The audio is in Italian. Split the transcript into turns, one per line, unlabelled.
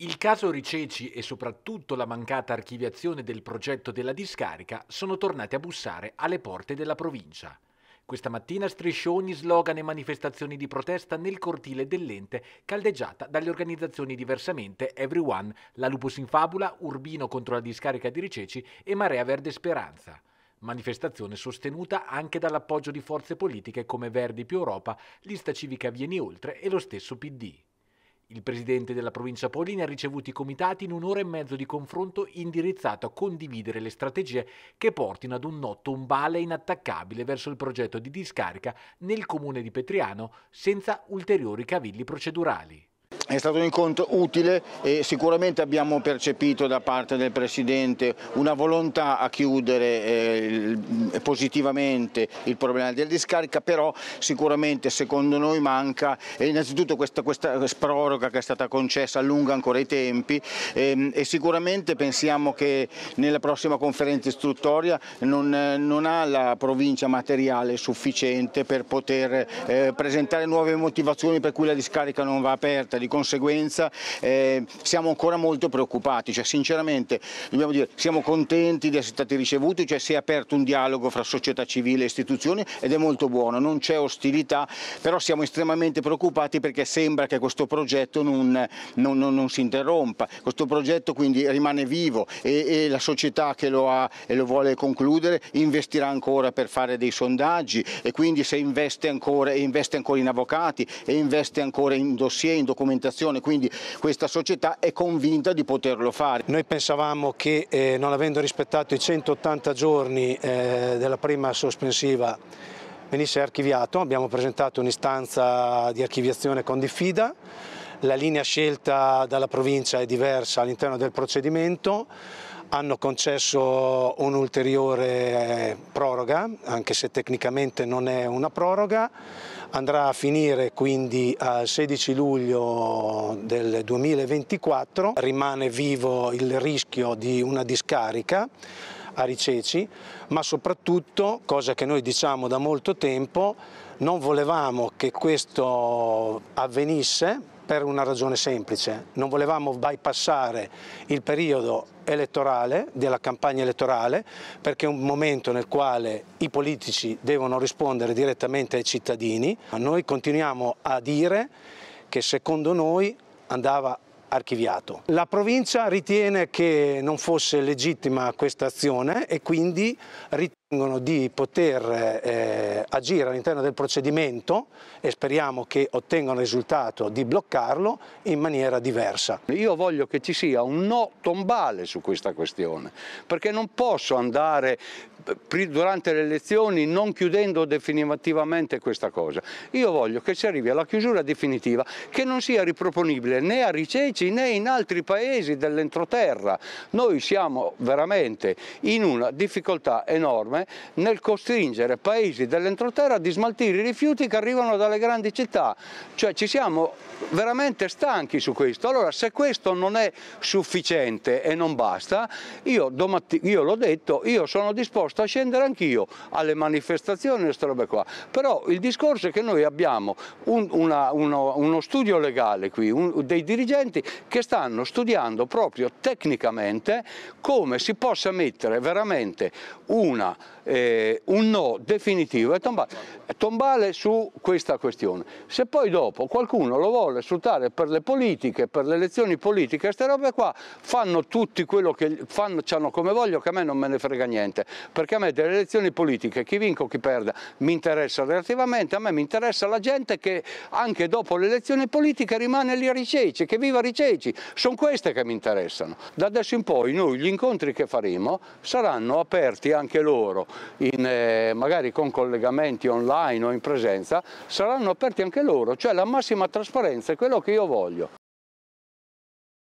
Il caso Riceci e soprattutto la mancata archiviazione del progetto della discarica sono tornati a bussare alle porte della provincia. Questa mattina striscioni, slogan e manifestazioni di protesta nel cortile dell'ente caldeggiata dalle organizzazioni diversamente Everyone, La Lupus in Fabula, Urbino contro la discarica di Riceci e Marea Verde Speranza. Manifestazione sostenuta anche dall'appoggio di forze politiche come Verdi più Europa, Lista Civica Vieni Oltre e lo stesso PD. Il presidente della provincia Polini ha ricevuto i comitati in un'ora e mezzo di confronto indirizzato a condividere le strategie che portino ad un no tombale inattaccabile verso il progetto di discarica nel comune di Petriano senza ulteriori cavilli procedurali.
È stato un incontro utile e sicuramente abbiamo percepito da parte del Presidente una volontà a chiudere eh, positivamente il problema della discarica, però sicuramente secondo noi manca innanzitutto questa, questa, proroga che è stata concessa allunga ancora i tempi eh, e sicuramente pensiamo che nella prossima conferenza istruttoria non, non ha la provincia materiale sufficiente per poter eh, presentare nuove motivazioni per cui la discarica non va aperta, conseguenza eh, siamo ancora molto preoccupati, cioè, sinceramente dobbiamo dire siamo contenti di essere stati ricevuti, cioè si è aperto un dialogo fra società civile e istituzioni ed è molto buono, non c'è ostilità, però siamo estremamente preoccupati perché sembra che questo progetto non, non, non, non si interrompa, questo progetto quindi rimane vivo e, e la società che lo ha e lo vuole concludere investirà ancora per fare dei sondaggi e quindi se investe ancora, investe ancora in avvocati e investe ancora in dossier, in documentazione realizzazione, quindi questa società è convinta di poterlo fare.
Noi pensavamo che eh, non avendo rispettato i 180 giorni eh, della prima sospensiva venisse archiviato, abbiamo presentato un'istanza di archiviazione con diffida, la linea scelta dalla provincia è diversa all'interno del procedimento, hanno concesso un'ulteriore proroga, anche se tecnicamente non è una proroga, andrà a finire quindi al 16 luglio del 2024, rimane vivo il rischio di una discarica a Riceci, ma soprattutto, cosa che noi diciamo da molto tempo, non volevamo che questo avvenisse per una ragione semplice, non volevamo bypassare il periodo elettorale, della campagna elettorale, perché è un momento nel quale i politici devono rispondere direttamente ai cittadini. Noi continuiamo a dire che secondo noi andava archiviato. La provincia ritiene che non fosse legittima questa azione e quindi ritengono di poter eh, agire all'interno del procedimento e speriamo che ottengano il risultato di bloccarlo in maniera diversa.
Io voglio che ci sia un no tombale su questa questione perché non posso andare durante le elezioni non chiudendo definitivamente questa cosa. Io voglio che si arrivi alla chiusura definitiva che non sia riproponibile né a Riceci né in altri paesi dell'entroterra. Noi siamo veramente in una difficoltà enorme nel costringere paesi dell'entroterra a dismaltire i rifiuti che arrivano dalle grandi città. Cioè ci siamo veramente stanchi su questo. Allora se questo non è sufficiente e non basta, io, io l'ho detto, io sono disposto a scendere anch'io alle manifestazioni e queste robe qua. Però il discorso è che noi abbiamo un, una, uno, uno, studio legale qui, un, dei dirigenti che stanno studiando proprio tecnicamente come si possa mettere veramente una, eh, un no definitivo e tombale, tombale su questa questione. Se poi dopo qualcuno lo vuole sfruttare per le politiche, per le elezioni politiche, queste robe qua, fanno tutti quello che fanno, hanno come voglio, che a me non me ne frega niente, perché a me delle elezioni politiche, chi vinca o chi perda, mi interessa relativamente, a me mi interessa la gente che anche dopo le elezioni politiche rimane lì a Riceci, che viva Riceci, sono queste che mi interessano. Da adesso in poi noi gli incontri che faremo saranno aperti anche loro, in, eh, magari con collegamenti online o in presenza, saranno aperti anche loro, cioè la massima trasparenza, è quello che io voglio.